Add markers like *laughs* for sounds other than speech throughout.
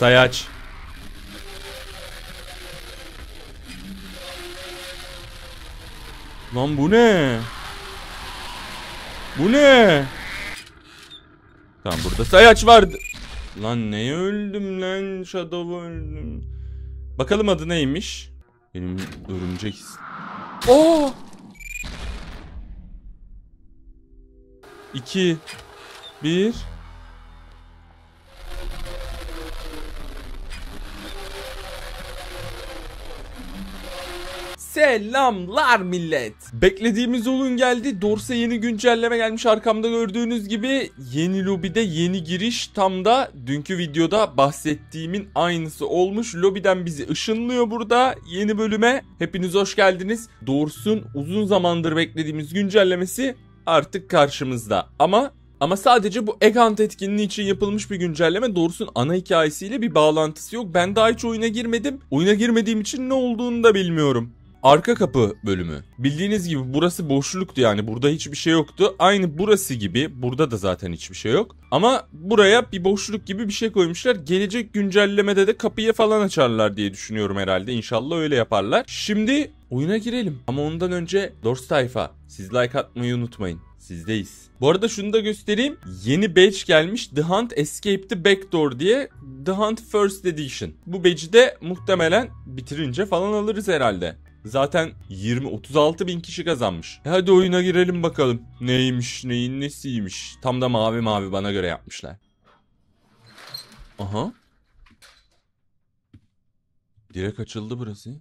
Sayaç. Lan bu ne? Bu ne? Tamam burada sayaç vardı. Lan neye öldüm lan? Shadow'a öldüm. Bakalım adı neymiş? Benim örümcek... Oo! 2 1 Selamlar millet. Beklediğimiz oyun geldi. Dorsa yeni güncelleme gelmiş arkamda gördüğünüz gibi. Yeni lobide yeni giriş tam da dünkü videoda bahsettiğimin aynısı olmuş. Lobiden bizi ışınlıyor burada yeni bölüme. Hepiniz hoş geldiniz. Dors'un uzun zamandır beklediğimiz güncellemesi artık karşımızda. Ama ama sadece bu Egant etkinliği için yapılmış bir güncelleme. Doğrusu ana hikayesiyle bir bağlantısı yok. Ben daha hiç oyuna girmedim. Oyuna girmediğim için ne olduğunu da bilmiyorum. Arka kapı bölümü. Bildiğiniz gibi burası boşluktu yani burada hiçbir şey yoktu. Aynı burası gibi burada da zaten hiçbir şey yok. Ama buraya bir boşluk gibi bir şey koymuşlar. Gelecek güncellemede de kapıyı falan açarlar diye düşünüyorum herhalde. İnşallah öyle yaparlar. Şimdi oyuna girelim. Ama ondan önce Dors tayfa siz like atmayı unutmayın. Sizdeyiz. Bu arada şunu da göstereyim. Yeni badge gelmiş. The Hunt Escape the Backdoor diye. The Hunt First Edition. Bu badge'i de muhtemelen bitirince falan alırız herhalde. Zaten 20-36 bin kişi kazanmış. E hadi oyuna girelim bakalım. Neymiş neyin nesiymiş. Tam da mavi mavi bana göre yapmışlar. Aha. Direkt açıldı burası.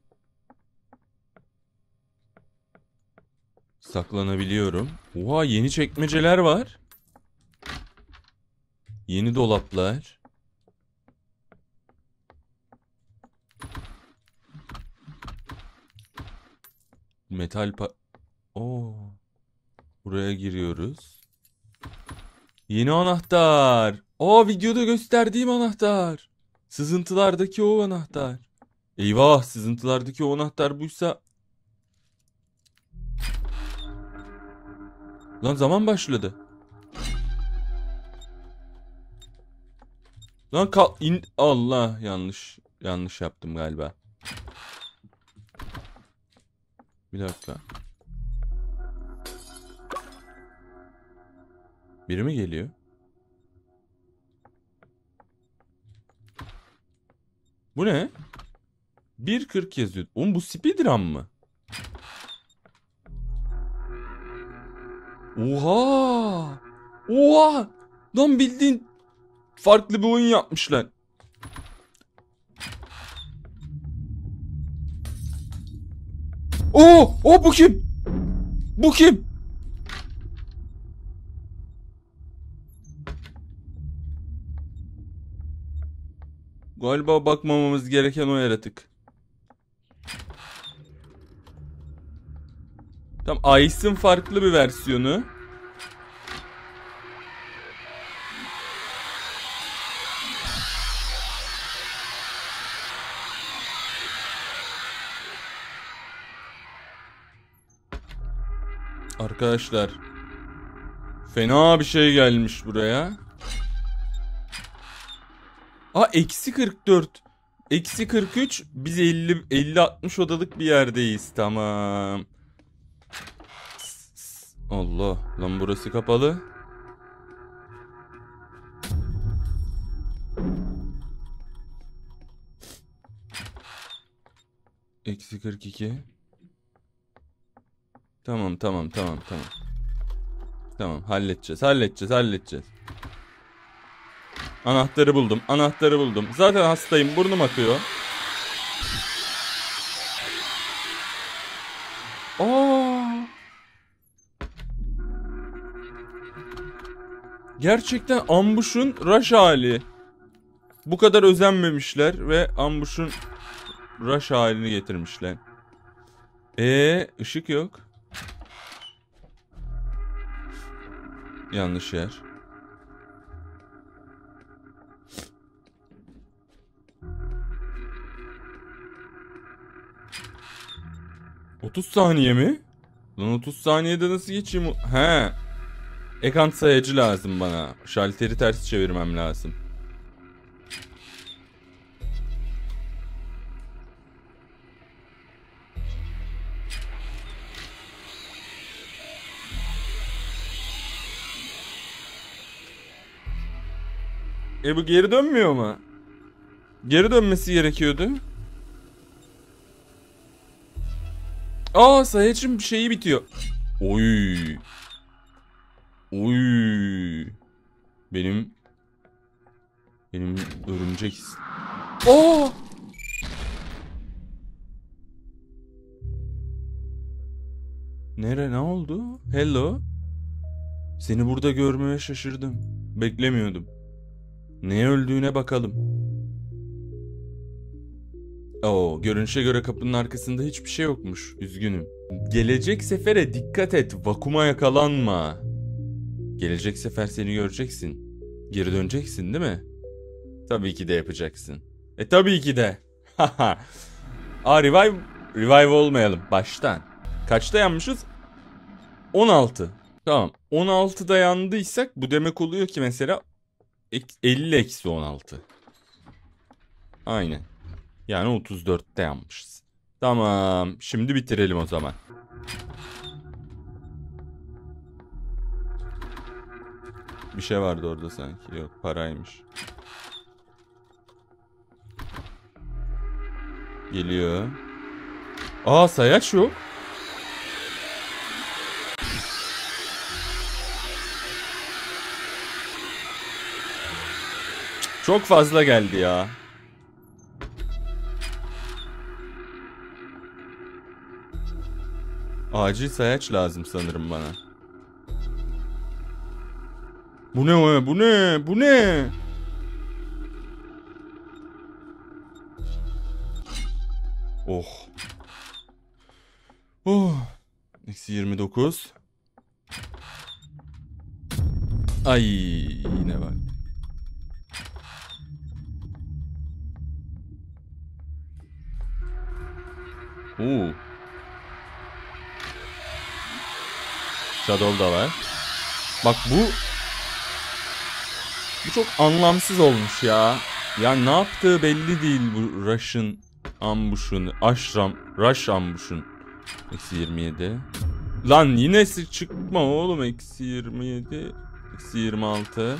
Saklanabiliyorum. Oha yeni çekmeceler var. Yeni dolaplar. Metal pa... Oo. Buraya giriyoruz. Yeni anahtar. Aa videoda gösterdiğim anahtar. Sızıntılardaki o anahtar. Eyvah sızıntılardaki o anahtar buysa Lan zaman başladı. Lan kal in Allah yanlış yanlış yaptım galiba. Bir dakika. Biri mi geliyor? Bu ne? 1.40 yazıyor. Oğlum bu speedrun mı? Oha! Oha! Lan bildiğin farklı bir oyun yapmışlar. Oo! O bu kim? Bu kim? Galiba bakmamamız gereken o yaratık. Tam Ice'ın farklı bir versiyonu. Arkadaşlar. Fena bir şey gelmiş buraya. Aa eksi 44. Eksi 43. Biz 50 50-60 odalık bir yerdeyiz. Tamam. Allah. Lan burası kapalı. Eksi 42. Tamam tamam tamam tamam. Tamam halledeceğiz halledeceğiz halledeceğiz. Anahtarı buldum anahtarı buldum. Zaten hastayım burnum akıyor. Aa! Gerçekten ambuşun rush hali. Bu kadar özenmemişler ve ambuşun rush halini getirmişler. Ee, ışık yok. Yanlış yer. Otuz saniye mi? Lan 30 saniyede nasıl geçeyim? He. Ekant sayacı lazım bana. Şalteri ters çevirmem lazım. E bu geri dönmüyor mu? Geri dönmesi gerekiyordu. Aa sayacım şeyi bitiyor. Oy. Oy. Benim benim örümcek. Oo! Nere ne oldu? Hello. Seni burada görmeye şaşırdım. Beklemiyordum. Neye öldüğüne bakalım. Oo, görünüşe göre kapının arkasında hiçbir şey yokmuş. Üzgünüm. Gelecek sefere dikkat et. Vakuma yakalanma. Gelecek sefer seni göreceksin. Geri döneceksin değil mi? Tabii ki de yapacaksın. E tabii ki de. *laughs* Aa revive, revive olmayalım baştan. Kaçta yanmışız? 16. Tamam. 16'da yandıysak bu demek oluyor ki mesela 50 eksi 16. Aynen. Yani 34'te yanmışız. Tamam. Şimdi bitirelim o zaman. Bir şey vardı orada sanki. Yok paraymış. Geliyor. Aa sayaç yok. Çok fazla geldi ya. Acil sayaç lazım sanırım bana. Bu ne o? Bu ne? Bu ne? Oh. Oh. Eksi 29. Ay yine bak. Oo. Shadow da var. Bak bu bu çok anlamsız olmuş ya. Ya ne yaptığı belli değil bu Rush'ın ambush'un. Ashram, Rush ambush'un. Eksi 27. Lan yine çıkma oğlum. Eksi 27. Eksi 26.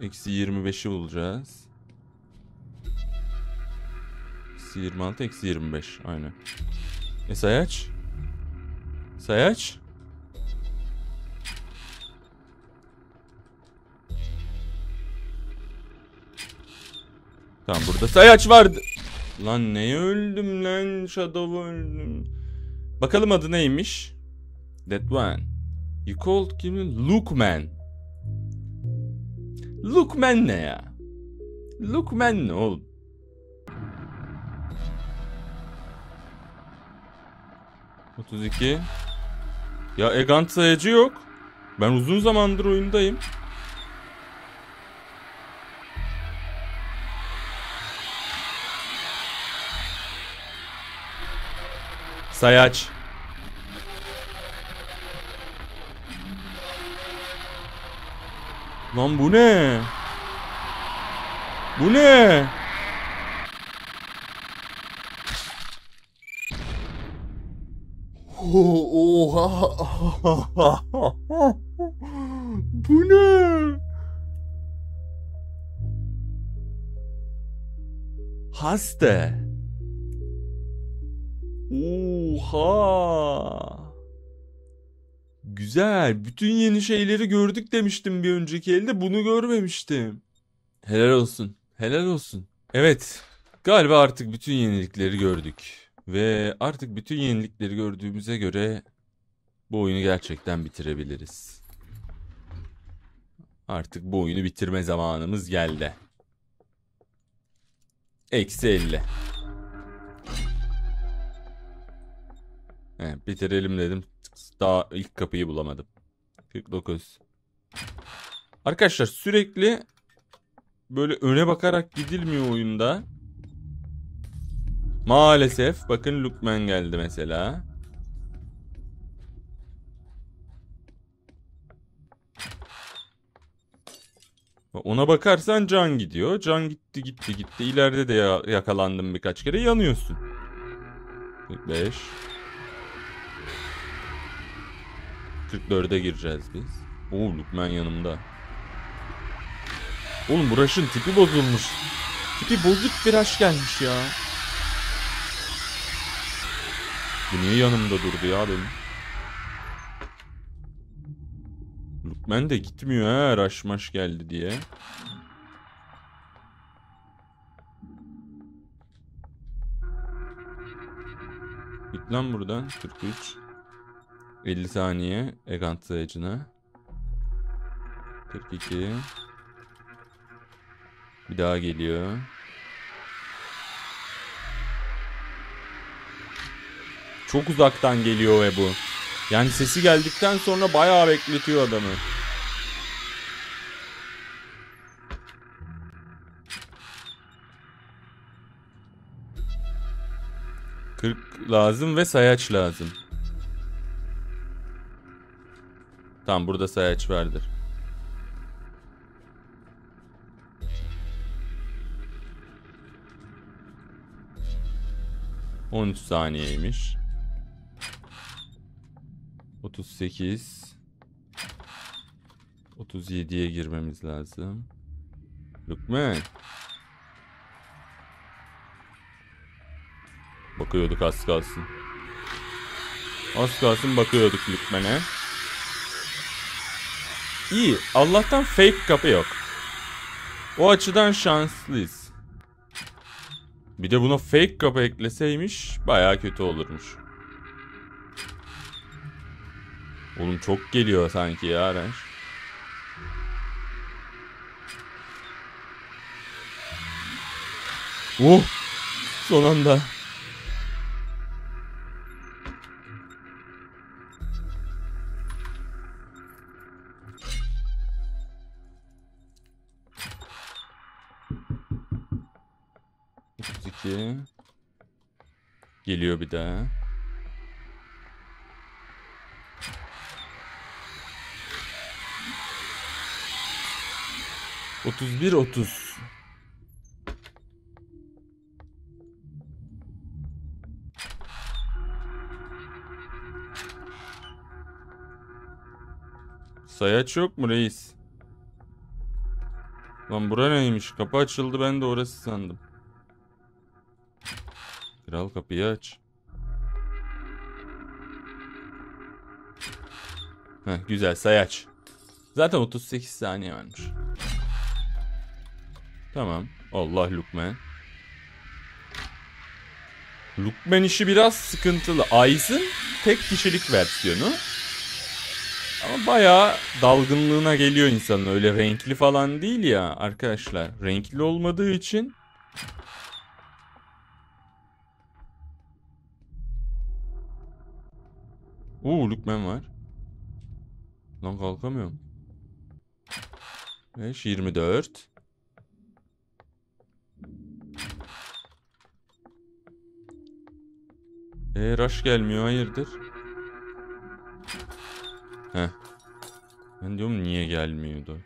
Eksi 25'i bulacağız. Eksi 26, eksi 25. Aynen. E sayaç? Sayaç? Tamam burada sayaç vardı. Lan neye öldüm lan? Shadow'a öldüm. Bakalım adı neymiş? That one. You called kim? Lookman. Lookman ne ya? Lookman ne oğlum? Otuz iki. Ya Egant sayacı yok. Ben uzun zamandır oyundayım. Sayaç. Lan bu ne? Bu ne? Oha. *laughs* bu ne? Haste. Oha. Güzel. Bütün yeni şeyleri gördük demiştim bir önceki elde. Bunu görmemiştim. Helal olsun. Helal olsun. Evet. Galiba artık bütün yenilikleri gördük. Ve artık bütün yenilikleri gördüğümüze göre bu oyunu gerçekten bitirebiliriz. Artık bu oyunu bitirme zamanımız geldi. Eksi 50. Evet, bitirelim dedim. Daha ilk kapıyı bulamadım. 49. Arkadaşlar sürekli böyle öne bakarak gidilmiyor oyunda. Maalesef. Bakın Lukman geldi mesela. Ona bakarsan can gidiyor. Can gitti gitti gitti. İleride de ya yakalandım birkaç kere. Yanıyorsun. 45. 44'e gireceğiz biz. Oo Lukman yanımda. Oğlum bu Rush'ın tipi bozulmuş. Tipi bozuk bir Rush gelmiş ya. Bu niye yanımda durdu ya benim? Lukman de gitmiyor ha Rush maş geldi diye. Git lan buradan 43. 50 saniye Egant sayacına. 42. Bir daha geliyor. Çok uzaktan geliyor ve bu. Yani sesi geldikten sonra bayağı bekletiyor adamı. Kırk lazım ve sayaç lazım. Tamam burada sayaç vardır. On saniyeymiş. 38 37'ye girmemiz lazım. Lukman. Bakıyorduk az kalsın. Az kalsın bakıyorduk Lukman'e. İyi. Allah'tan fake kapı yok. O açıdan şanslıyız. Bir de buna fake kapı ekleseymiş baya kötü olurmuş. Oğlum çok geliyor sanki ya Renş. Oh! Son anda. Geliyor bir daha. Otuz bir otuz. Sayaç yok mu reis? Lan bura neymiş? Kapı açıldı ben de orası sandım. Kral kapıyı aç. Heh, güzel sayaç. Zaten 38 saniye varmış. Tamam. Allah Lukman. Lukman işi biraz sıkıntılı. Ice'ın tek kişilik versiyonu. Ama bayağı dalgınlığına geliyor insanın. Öyle renkli falan değil ya arkadaşlar. Renkli olmadığı için Oo Lukman var. Lan kalkamıyorum. 5 24. E rush gelmiyor hayırdır? Heh. Ben diyorum niye gelmiyordu?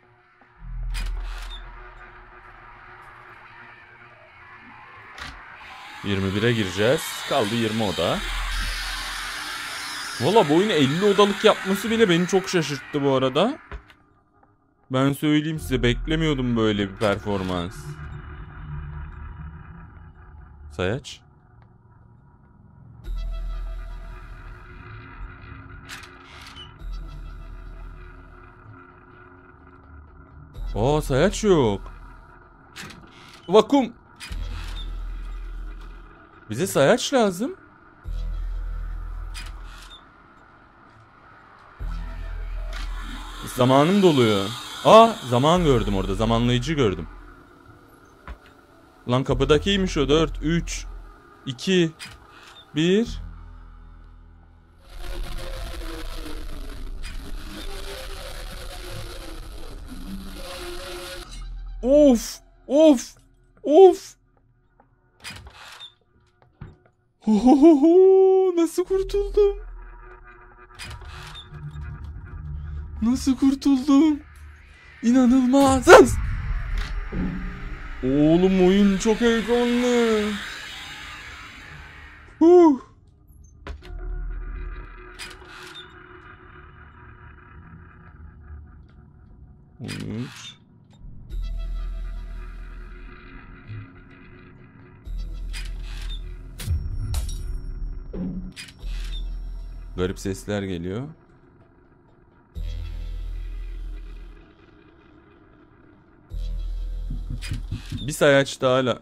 Yirmi bire gireceğiz. Kaldı 20 oda. Valla bu oyunu 50 odalık yapması bile beni çok şaşırttı bu arada. Ben söyleyeyim size beklemiyordum böyle bir performans. Sayaç. Aa sayaç yok. Vakum. Bize sayaç lazım. Zamanım doluyor. Aa zaman gördüm orada. Zamanlayıcı gördüm. Lan kapıdakiymiş o. 4, 3, 2, 1. Of! Of! Of! Ohohoho, nasıl kurtuldum? Nasıl kurtuldum? İnanılmaz. Oğlum oyun çok heyecanlı. Huh. Üç. Garip sesler geliyor. Bir sayaç daha hala.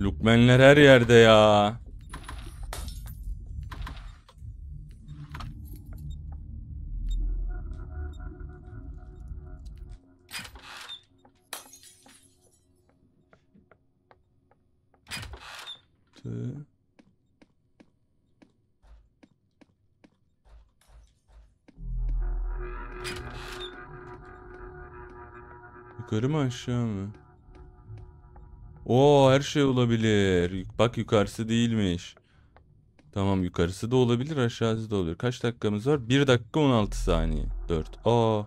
Lukmenler her yerde ya. Yukarı mı aşağı mı? Oo her şey olabilir. Bak yukarısı değilmiş. Tamam yukarısı da olabilir aşağısı da olabilir. Kaç dakikamız var? 1 dakika 16 saniye. 4. Aa.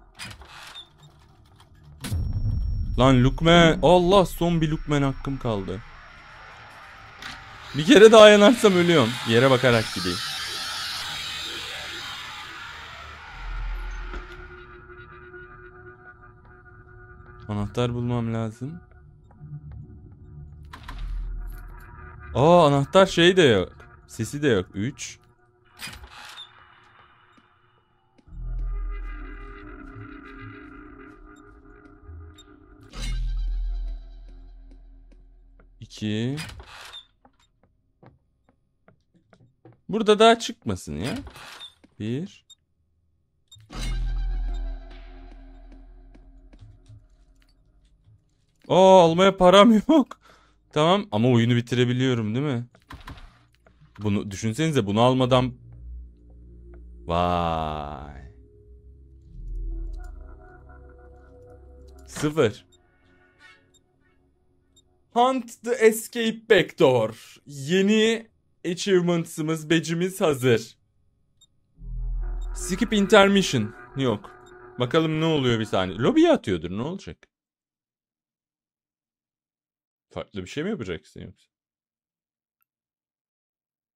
Lan Lukman. Allah son bir Lukman hakkım kaldı. Bir kere daha yanarsam ölüyorum. Yere bakarak gideyim. Anahtar bulmam lazım. Aa anahtar şey de yok. Sesi de yok. 3. İki. Burada daha çıkmasın ya. Bir. Aa almaya param yok. Tamam ama oyunu bitirebiliyorum değil mi? Bunu düşünsenize bunu almadan Vay. Sıfır. Hunt the Escape Backdoor. Yeni achievement'ımız, becimiz hazır. Skip intermission. Yok. Bakalım ne oluyor bir saniye. Lobiye atıyordur ne olacak? Farklı bir şey mi yapacaksın yoksa?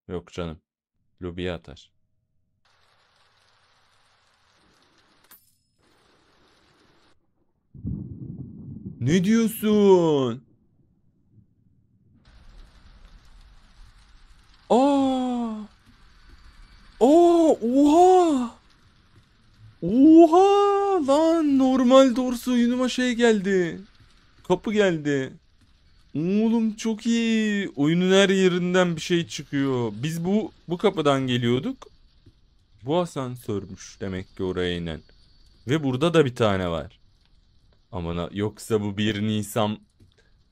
Yok canım. Lobiye atar. Ne diyorsun? Aa! Aa! Oha! Oha! Lan normal dorsu oyunuma şey geldi. Kapı geldi. Oğlum çok iyi. Oyunun her yerinden bir şey çıkıyor. Biz bu bu kapıdan geliyorduk. Bu asansörmüş demek ki oraya inen. Ve burada da bir tane var. Aman yoksa bu 1 Nisan.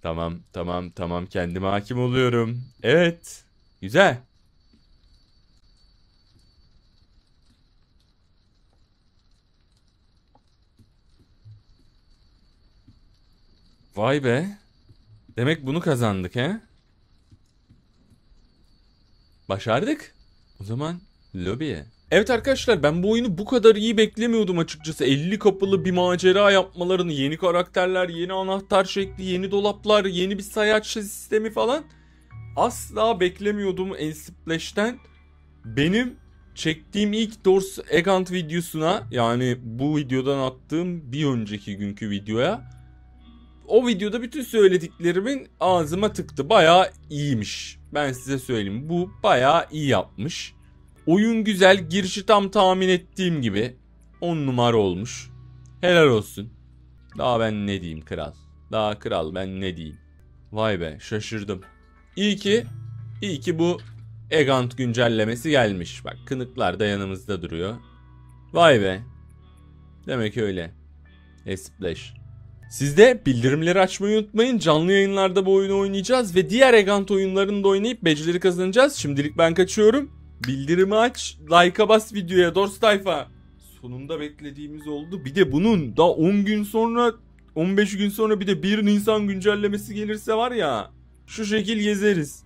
Tamam tamam tamam kendime hakim oluyorum. Evet. Güzel. Vay be. Demek bunu kazandık he? Başardık. O zaman lobiye. Evet arkadaşlar ben bu oyunu bu kadar iyi beklemiyordum açıkçası. 50 kapılı bir macera yapmalarını, yeni karakterler, yeni anahtar şekli, yeni dolaplar, yeni bir sayaç sistemi falan. Asla beklemiyordum Elsplash'ten. Benim çektiğim ilk Doors Egant videosuna yani bu videodan attığım bir önceki günkü videoya o videoda bütün söylediklerimin ağzıma tıktı. Baya iyiymiş. Ben size söyleyeyim. Bu baya iyi yapmış. Oyun güzel. Girişi tam tahmin ettiğim gibi. 10 numara olmuş. Helal olsun. Daha ben ne diyeyim kral. Daha kral ben ne diyeyim. Vay be şaşırdım. İyi ki, iyi ki bu Egant güncellemesi gelmiş. Bak kınıklar da yanımızda duruyor. Vay be. Demek öyle. Esplash. Siz de bildirimleri açmayı unutmayın. Canlı yayınlarda bu oyunu oynayacağız ve diğer Egant oyunlarını da oynayıp becerileri kazanacağız. Şimdilik ben kaçıyorum. Bildirimi aç, like'a bas videoya Dors tayfa. Sonunda beklediğimiz oldu. Bir de bunun da 10 gün sonra 15 gün sonra bir de 1 Nisan güncellemesi gelirse var ya şu şekil gezeriz.